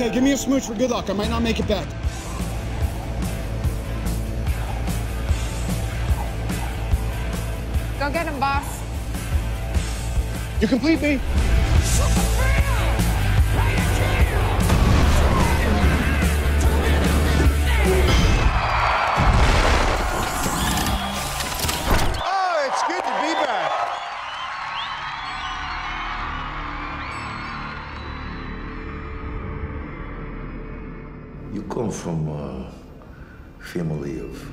Okay, give me a smooch for good luck. I might not make it back. Go get him, boss. You complete me? You come from a family of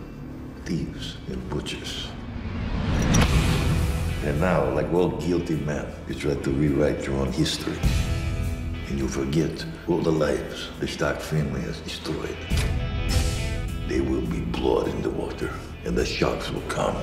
thieves and butchers. And now, like all guilty men, you try to rewrite your own history. And you forget all the lives the Stark family has destroyed. There will be blood in the water, and the sharks will come.